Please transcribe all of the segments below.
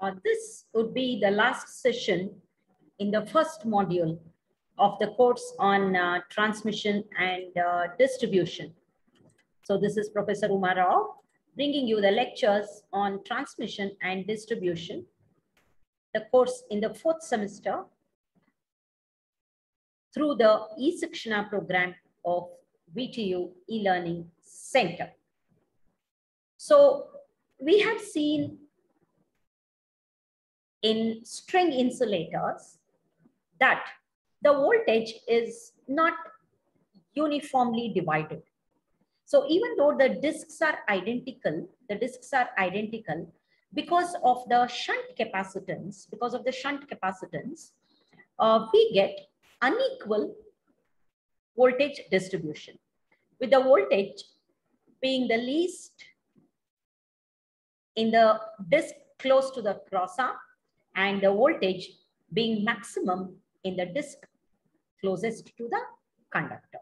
Uh, this would be the last session in the first module of the course on uh, transmission and uh, distribution. So this is Professor Uma Rao bringing you the lectures on transmission and distribution, the course in the fourth semester through the e-Shikshana program of VTU e-learning center. So we have seen in string insulators that the voltage is not uniformly divided. So even though the disks are identical, the disks are identical because of the shunt capacitance, because of the shunt capacitance, uh, we get unequal voltage distribution with the voltage being the least in the disk close to the cross arm and the voltage being maximum in the disk closest to the conductor.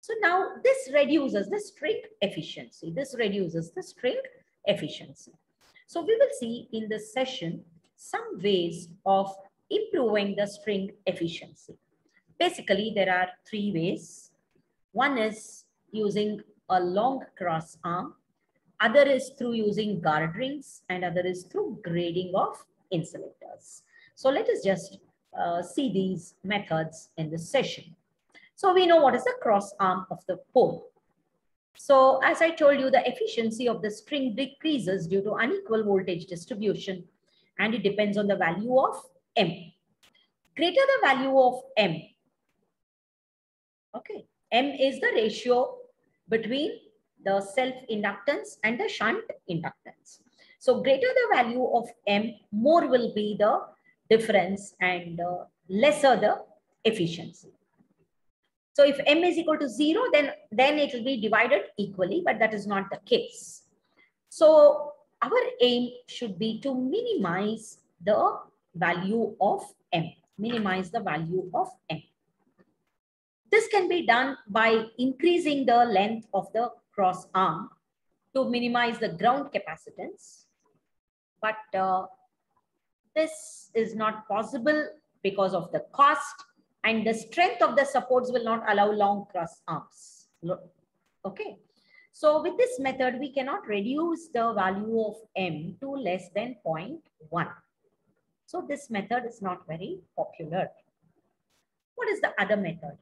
So now this reduces the string efficiency. This reduces the string efficiency. So we will see in this session some ways of improving the string efficiency. Basically, there are three ways. One is using a long cross arm. Other is through using guard rings and other is through grading of insulators. So let us just uh, see these methods in this session. So we know what is the cross arm of the pole. So as I told you, the efficiency of the string decreases due to unequal voltage distribution and it depends on the value of M. Greater the value of M, okay, M is the ratio between the self-inductance and the shunt inductance. So greater the value of M, more will be the difference and uh, lesser the efficiency. So if M is equal to zero, then, then it will be divided equally, but that is not the case. So our aim should be to minimize the value of M, minimize the value of M. This can be done by increasing the length of the cross arm to minimize the ground capacitance. But uh, this is not possible because of the cost and the strength of the supports will not allow long cross arms. Okay. So with this method, we cannot reduce the value of M to less than 0.1. So this method is not very popular. What is the other method?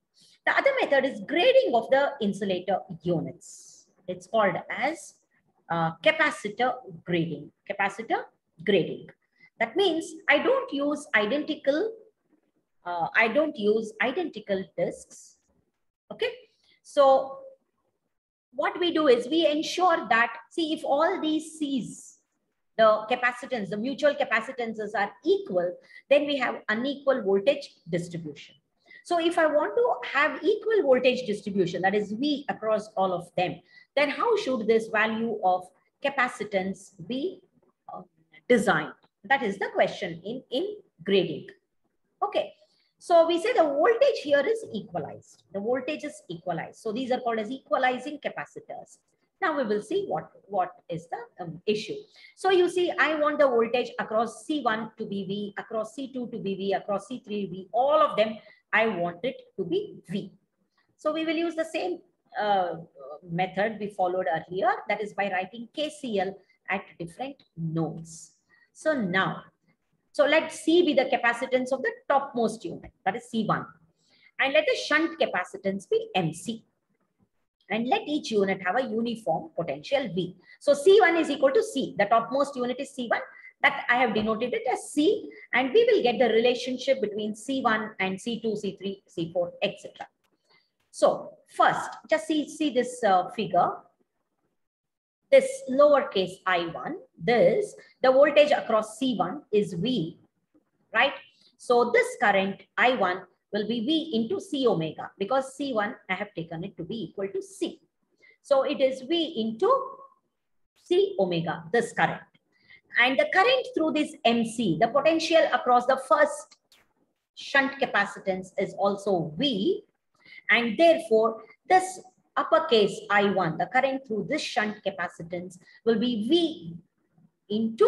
The other method is grading of the insulator units. It's called as uh, capacitor grading. Capacitor grading. That means I don't use identical, uh, I don't use identical disks. Okay. So what we do is we ensure that, see if all these C's, the capacitance, the mutual capacitances are equal, then we have unequal voltage distribution. So if I want to have equal voltage distribution, that is V across all of them, then how should this value of capacitance be uh, designed? That is the question in, in grading. Okay. So we say the voltage here is equalized. The voltage is equalized. So these are called as equalizing capacitors. Now we will see what, what is the um, issue. So you see, I want the voltage across C1 to be V, across C2 to be V, across C3 V, all of them I want it to be V. So we will use the same uh, method we followed earlier. That is by writing KCL at different nodes. So now, so let C be the capacitance of the topmost unit. That is C1. And let the shunt capacitance be MC. And let each unit have a uniform potential V. So C1 is equal to C. The topmost unit is C1 that I have denoted it as C and we will get the relationship between C1 and C2, C3, C4, etc. So first, just see, see this uh, figure. This lowercase i1, this, the voltage across C1 is V, right? So this current I1 will be V into C omega because C1, I have taken it to be equal to C. So it is V into C omega, this current. And the current through this MC, the potential across the first shunt capacitance is also V. And therefore, this uppercase I1, the current through this shunt capacitance will be V into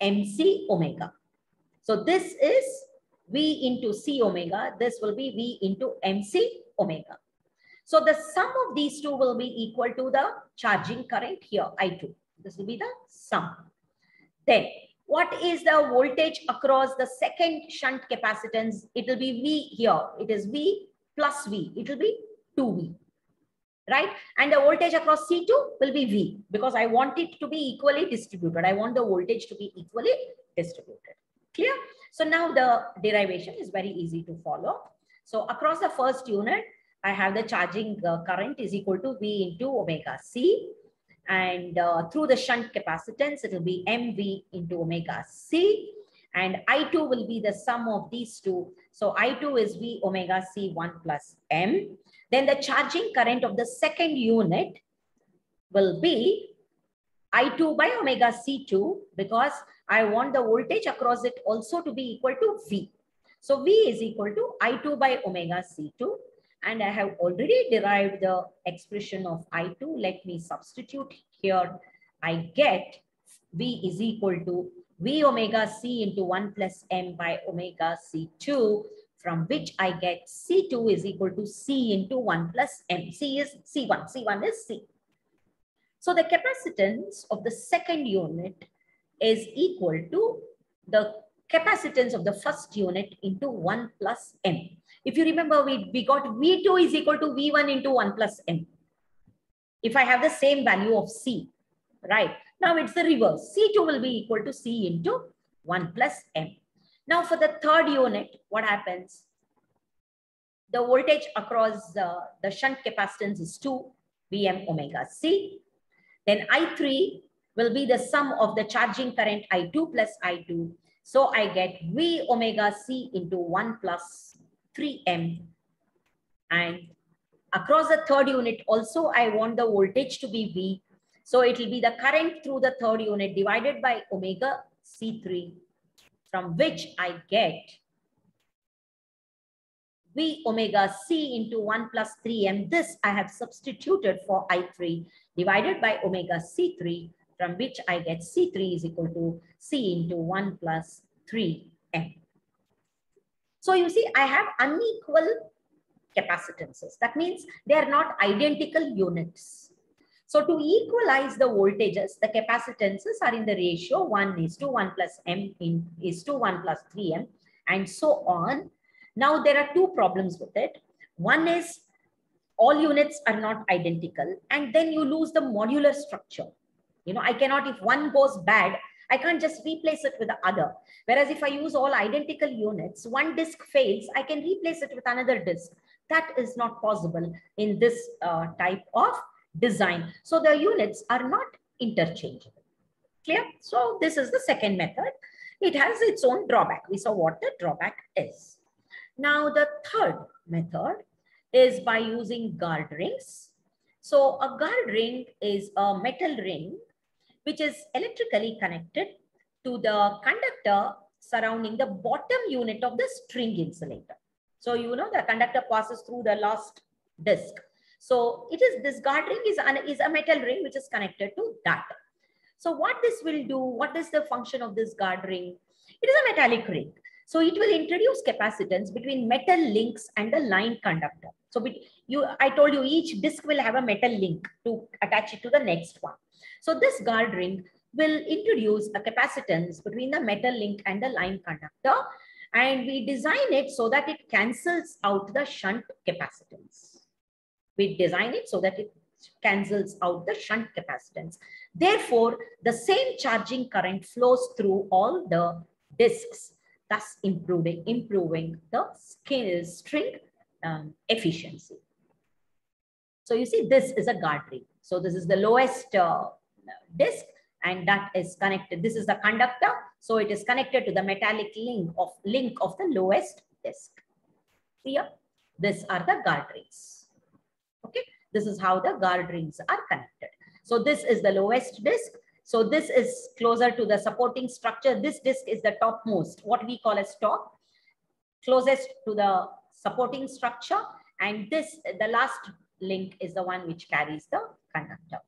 mc omega. So this is V into C omega. This will be V into MC omega. So the sum of these two will be equal to the charging current here, I2. This will be the sum. Then what is the voltage across the second shunt capacitance? It will be V here. It is V plus V. It will be 2V. Right? And the voltage across C2 will be V because I want it to be equally distributed. I want the voltage to be equally distributed. Clear? So now the derivation is very easy to follow. So across the first unit, I have the charging uh, current is equal to V into omega C. And uh, through the shunt capacitance, it will be MV into omega C. And I2 will be the sum of these two. So I2 is V omega C1 plus M. Then the charging current of the second unit will be I2 by omega C2 because I want the voltage across it also to be equal to V. So V is equal to I2 by omega C2. And I have already derived the expression of I2. Let me substitute here. I get V is equal to V omega C into 1 plus M by omega C2 from which I get C2 is equal to C into 1 plus M. C is C1. C1 is C. So the capacitance of the second unit is equal to the capacitance of the first unit into 1 plus m. If you remember, we, we got V2 is equal to V1 into 1 plus m. If I have the same value of C, right? Now it's the reverse. C2 will be equal to C into 1 plus m. Now for the third unit, what happens? The voltage across uh, the shunt capacitance is 2 Vm omega C. Then I3 will be the sum of the charging current I2 plus I2. So I get V omega C into 1 plus 3M. And across the third unit also, I want the voltage to be V. So it will be the current through the third unit divided by omega C3, from which I get V omega C into 1 plus 3M. This I have substituted for I3 divided by omega C3 from which I get C3 is equal to C into 1 plus 3M. So you see, I have unequal capacitances. That means they are not identical units. So to equalize the voltages, the capacitances are in the ratio 1 is to 1 plus M in, is to 1 plus 3M and so on. Now there are two problems with it. One is all units are not identical and then you lose the modular structure. You know, I cannot, if one goes bad, I can't just replace it with the other. Whereas if I use all identical units, one disk fails, I can replace it with another disk. That is not possible in this uh, type of design. So the units are not interchangeable. Clear? So this is the second method. It has its own drawback. We saw what the drawback is. Now the third method is by using guard rings. So a guard ring is a metal ring which is electrically connected to the conductor surrounding the bottom unit of the string insulator. So you know the conductor passes through the last disc. So it is this guard ring is, an, is a metal ring which is connected to that. So what this will do, what is the function of this guard ring? It is a metallic ring. So it will introduce capacitance between metal links and the line conductor. So you, I told you each disc will have a metal link to attach it to the next one. So this guard ring will introduce a capacitance between the metal link and the line conductor. And we design it so that it cancels out the shunt capacitance. We design it so that it cancels out the shunt capacitance. Therefore, the same charging current flows through all the discs, thus improving, improving the string um, efficiency. So you see, this is a guard ring. So this is the lowest uh, disk and that is connected. This is the conductor. So it is connected to the metallic link of link of the lowest disk. Here, these are the guard rings. Okay, this is how the guard rings are connected. So this is the lowest disk. So this is closer to the supporting structure. This disk is the topmost, what we call as top, closest to the supporting structure. And this, the last link is the one which carries the conductor.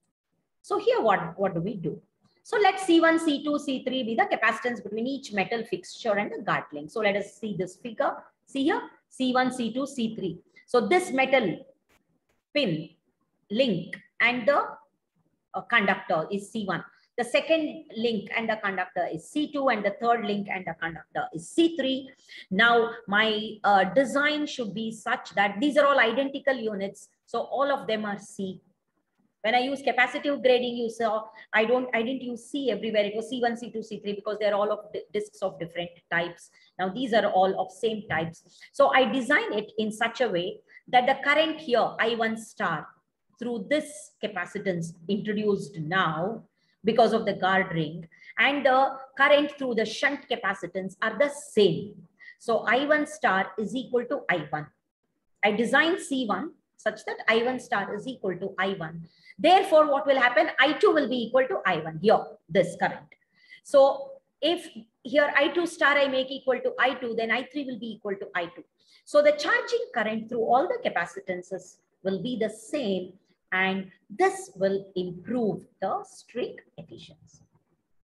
So here, what, what do we do? So let C1, C2, C3 be the capacitance between each metal fixture and the guard link. So let us see this figure. See here, C1, C2, C3. So this metal pin link and the uh, conductor is C1. The second link and the conductor is C2 and the third link and the conductor is C3. Now my uh, design should be such that these are all identical units. So all of them are C. When I use capacitive grading, you saw I don't I didn't use C everywhere. It was C1, C2, C3 because they're all of discs of different types. Now these are all of same types. So I design it in such a way that the current here I1 star through this capacitance introduced now because of the guard ring and the current through the shunt capacitance are the same. So I1 star is equal to I1. I design C1 such that I1 star is equal to I1. Therefore, what will happen? I2 will be equal to I1 here, this current. So if here I2 star I make equal to I2, then I3 will be equal to I2. So the charging current through all the capacitances will be the same and this will improve the string efficiency.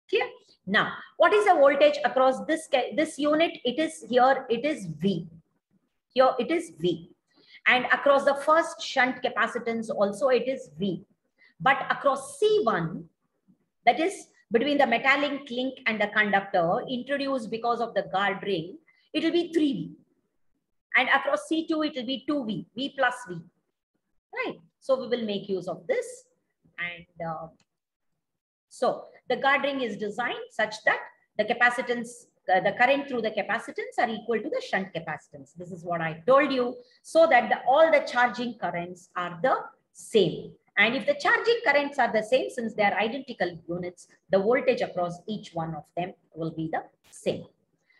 Clear? Now, what is the voltage across this, this unit? It is here, it is V. Here it is V. And across the first shunt capacitance also it is V. But across C1, that is between the metallic link and the conductor introduced because of the guard ring, it will be 3V. And across C2, it will be 2V, V plus V. Right? So we will make use of this. And uh, so the guard ring is designed such that the capacitance, uh, the current through the capacitance are equal to the shunt capacitance. This is what I told you so that the, all the charging currents are the same. And if the charging currents are the same, since they are identical units, the voltage across each one of them will be the same.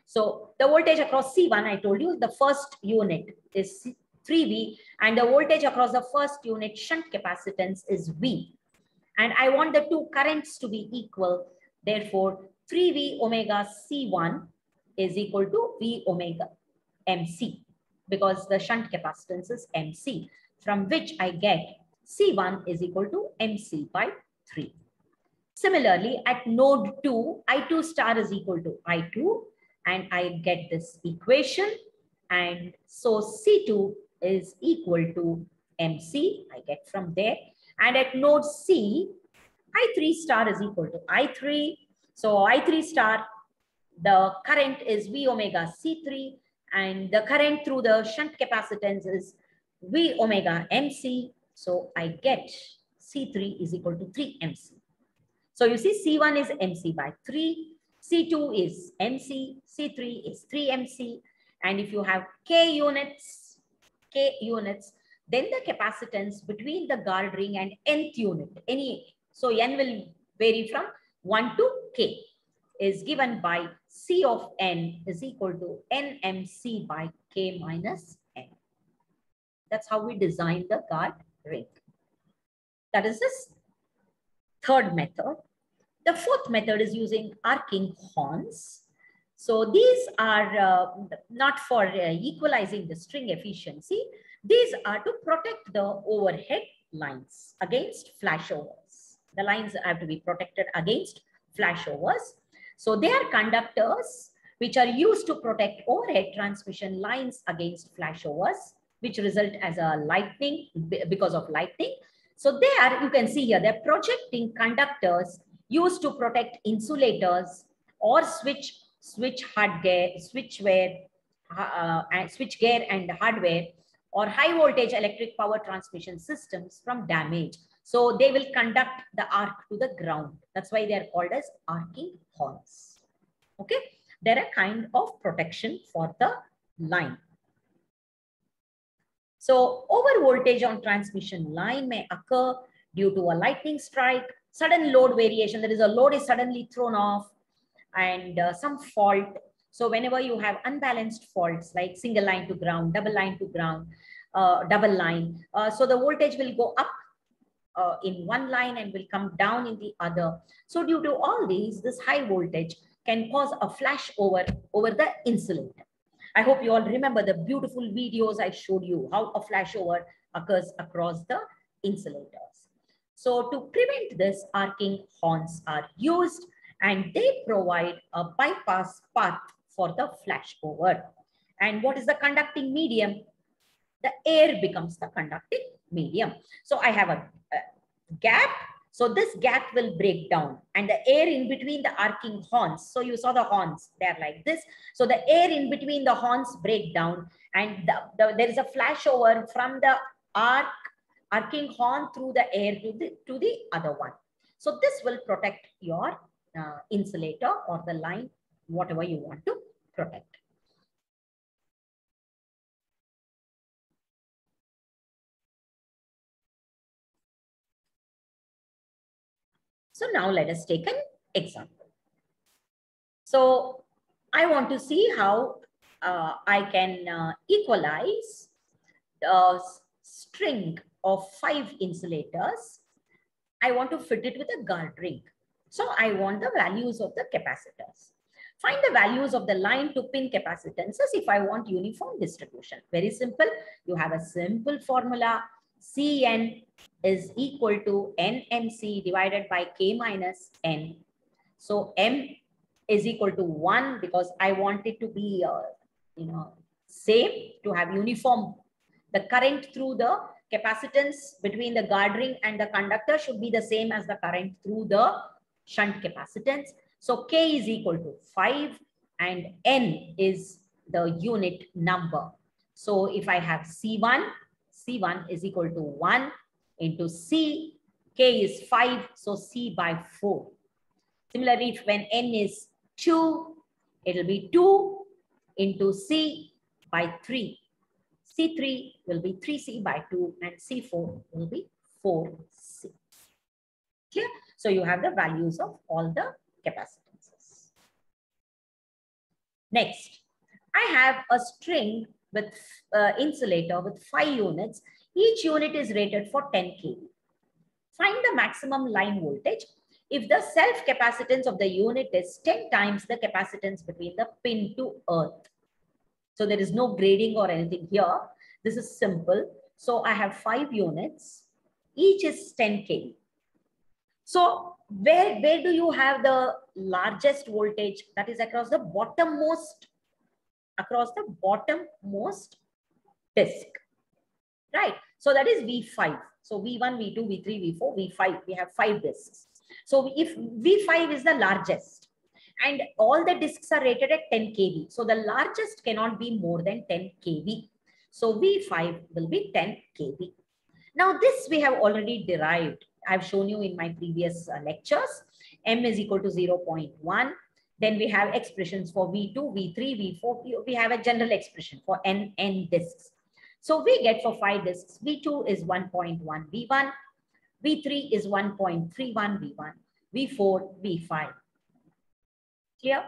So the voltage across C1, I told you, the first unit is 3V and the voltage across the first unit shunt capacitance is V. And I want the two currents to be equal. Therefore, 3V omega C1 is equal to V omega MC because the shunt capacitance is MC from which I get C1 is equal to MC by 3. Similarly, at node 2, I2 star is equal to I2 and I get this equation. And so C2 is equal to MC, I get from there. And at node C, I3 star is equal to I3. So I3 star, the current is V omega C3 and the current through the shunt capacitance is V omega MC. So I get C3 is equal to 3 MC. So you see C1 is MC by 3, C2 is MC, C3 is 3 MC. And if you have K units, K units, then the capacitance between the guard ring and nth unit, any, so n will vary from 1 to k, is given by C of n is equal to nmc by k minus n. That's how we design the guard ring. That is this third method. The fourth method is using arcing horns. So these are uh, not for uh, equalizing the string efficiency. These are to protect the overhead lines against flashovers. The lines have to be protected against flashovers. So they are conductors which are used to protect overhead transmission lines against flashovers, which result as a lightning because of lightning. So they are, you can see here, they're projecting conductors used to protect insulators or switch switch hardware, switchware, uh, and switch gear and hardware or high voltage electric power transmission systems from damage. So they will conduct the arc to the ground. That's why they are called as arcing horns. Okay. They're a kind of protection for the line. So over voltage on transmission line may occur due to a lightning strike, sudden load variation. There is a load is suddenly thrown off, and uh, some fault. So whenever you have unbalanced faults like single line to ground, double line to ground, double line, uh, so the voltage will go up uh, in one line and will come down in the other. So due to all these, this high voltage can cause a flash over, over the insulator. I hope you all remember the beautiful videos I showed you, how a flashover occurs across the insulators. So to prevent this, arcing horns are used and they provide a bypass path for the flashover. And what is the conducting medium? The air becomes the conducting medium. So I have a, a gap. So this gap will break down and the air in between the arcing horns. So you saw the horns, they're like this. So the air in between the horns break down and the, the, there is a flashover from the arc arcing horn through the air to the, to the other one. So this will protect your uh, insulator or the line, whatever you want to protect. So now let us take an example. So I want to see how uh, I can uh, equalize the string of five insulators. I want to fit it with a guard ring. So I want the values of the capacitors. Find the values of the line to pin capacitances if I want uniform distribution. Very simple. You have a simple formula. Cn is equal to NMC divided by K minus N. So M is equal to 1 because I want it to be, uh, you know, same to have uniform. The current through the capacitance between the guard ring and the conductor should be the same as the current through the shunt capacitance. So K is equal to 5 and N is the unit number. So if I have C1, C1 is equal to 1 into C, K is 5, so C by 4. Similarly, when N is 2, it'll be 2 into C by 3. C3 will be 3C by 2 and C4 will be 4C. Clear? So you have the values of all the capacitances. Next, I have a string with uh, insulator with five units. Each unit is rated for 10 kV. Find the maximum line voltage if the self capacitance of the unit is 10 times the capacitance between the pin to earth. So there is no grading or anything here. This is simple. So I have five units. Each is 10 kV. So where, where do you have the largest voltage? That is across the bottommost, across the bottommost disk, right? So that is V5. So V1, V2, V3, V4, V5, we have five disks. So if V5 is the largest and all the disks are rated at 10 kV. So the largest cannot be more than 10 kV. So V5 will be 10 kV. Now this we have already derived I've shown you in my previous uh, lectures. M is equal to 0 0.1. Then we have expressions for V2, V3, V4. We have a general expression for N, N disks. So we get for five disks, V2 is 1.1 V1, V3 is 1.31 V1, V4, V5. Clear?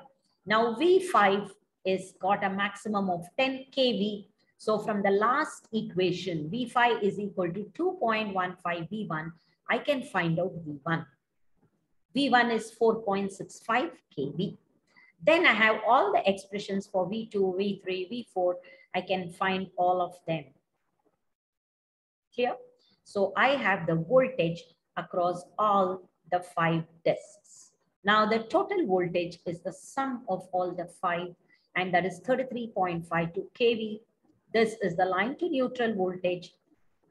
Now V5 is got a maximum of 10 kV. So from the last equation, V5 is equal to 2.15 V1 I can find out V1. V1 is 4.65 kV. Then I have all the expressions for V2, V3, V4. I can find all of them. Here. So I have the voltage across all the five disks. Now the total voltage is the sum of all the five and that is 33.52 kV. This is the line to neutral voltage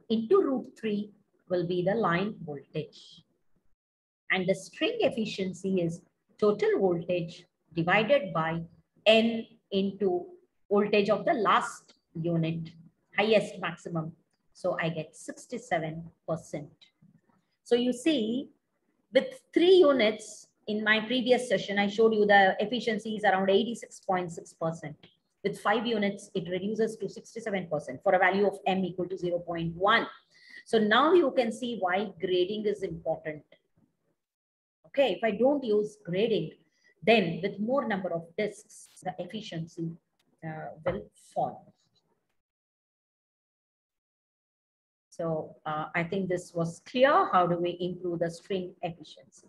into root 3 will be the line voltage. And the string efficiency is total voltage divided by N into voltage of the last unit, highest maximum. So I get 67%. So you see, with three units in my previous session, I showed you the efficiency is around 86.6%. With five units, it reduces to 67% for a value of M equal to 0.1. So now you can see why grading is important. Okay, if I don't use grading, then with more number of disks, the efficiency uh, will fall. So uh, I think this was clear. How do we improve the string efficiency?